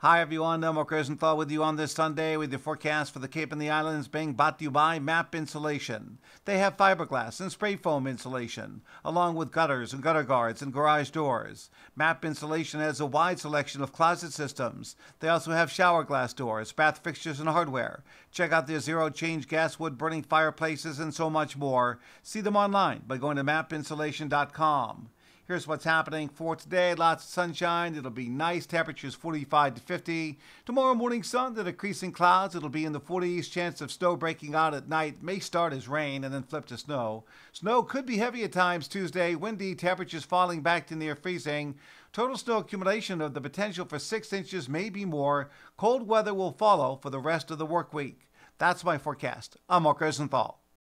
Hi everyone, Mark Rosenthal with you on this Sunday with your forecast for the Cape and the Islands being brought to you by MAP Insulation. They have fiberglass and spray foam insulation, along with gutters and gutter guards and garage doors. MAP Insulation has a wide selection of closet systems. They also have shower glass doors, bath fixtures, and hardware. Check out their zero change gas wood burning fireplaces and so much more. See them online by going to mapinsulation.com. Here's what's happening for today. Lots of sunshine. It'll be nice. Temperatures 45 to 50. Tomorrow morning sun, the decreasing clouds. It'll be in the 40s. Chance of snow breaking out at night. May start as rain and then flip to snow. Snow could be heavy at times Tuesday. Windy. Temperatures falling back to near freezing. Total snow accumulation of the potential for 6 inches, maybe more. Cold weather will follow for the rest of the work week. That's my forecast. I'm Mark Rosenthal.